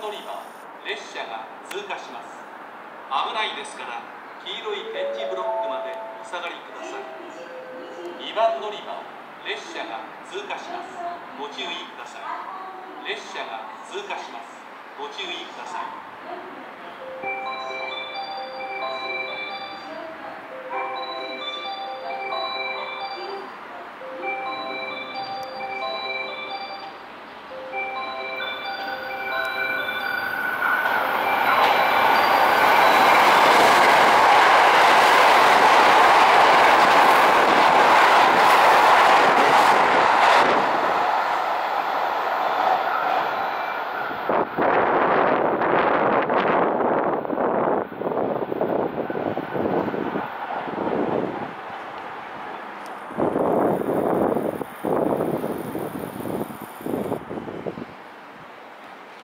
乗り場列車が通過します。危ないですから黄色い点字ブロックまでお下がりください。2番乗り場列車が通過します。ご注意ください。列車が通過します。ご注意ください。